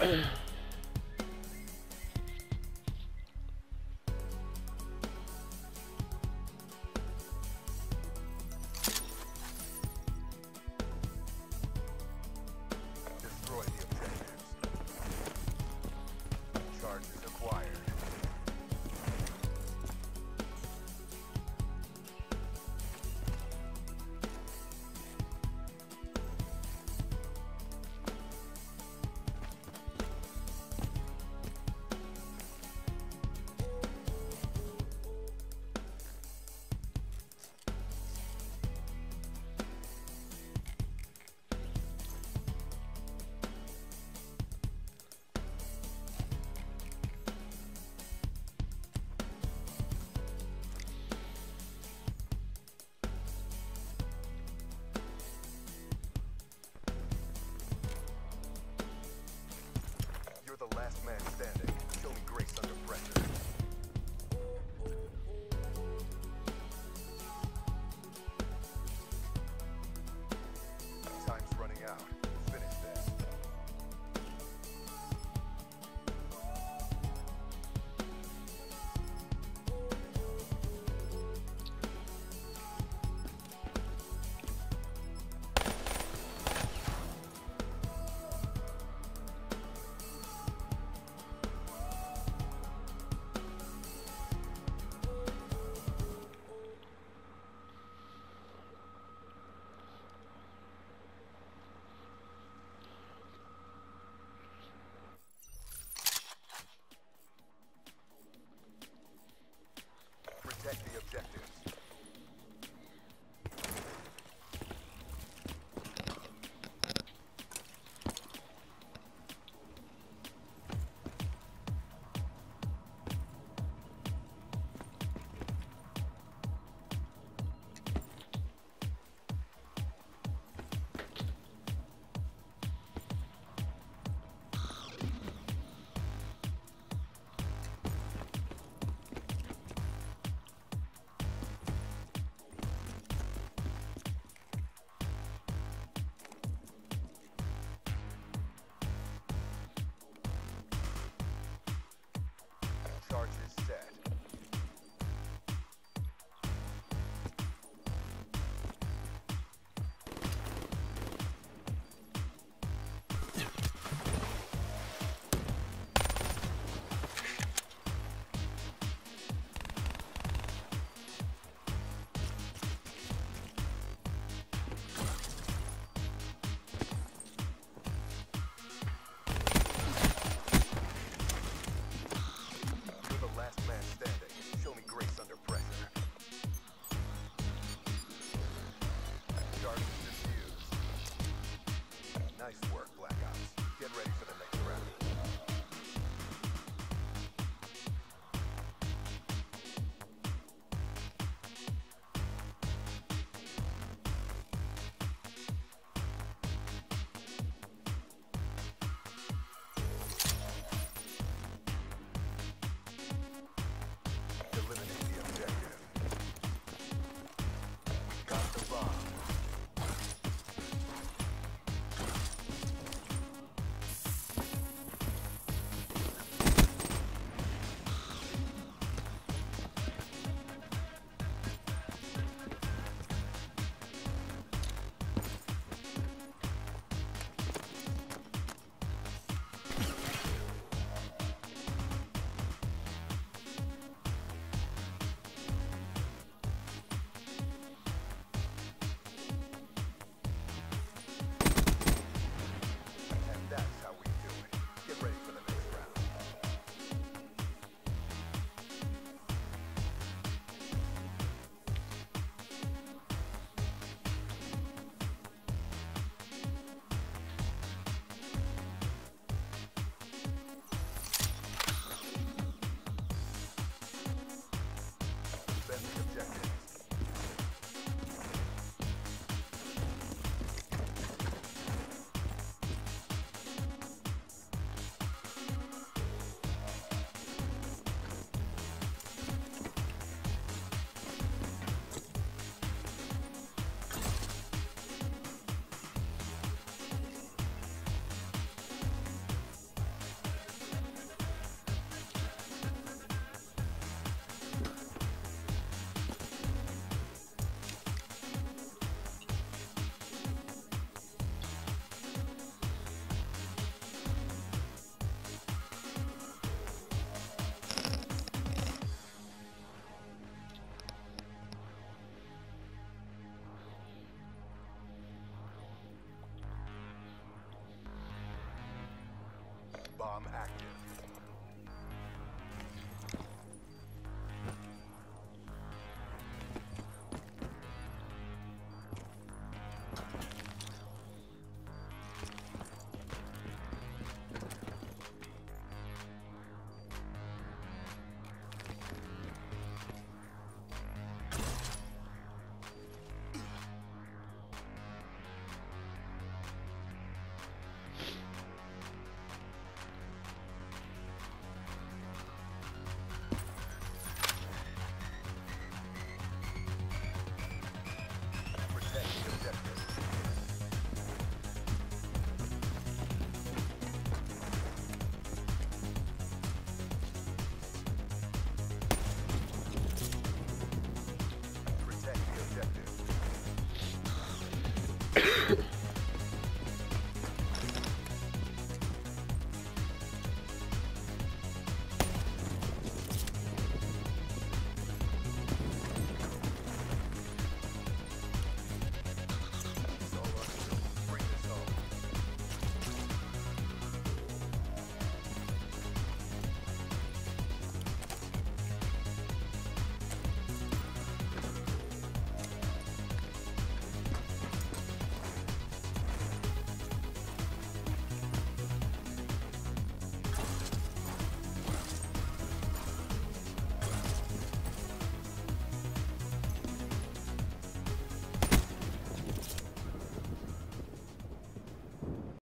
Uh. You're the last man standing. Show me grace under pressure.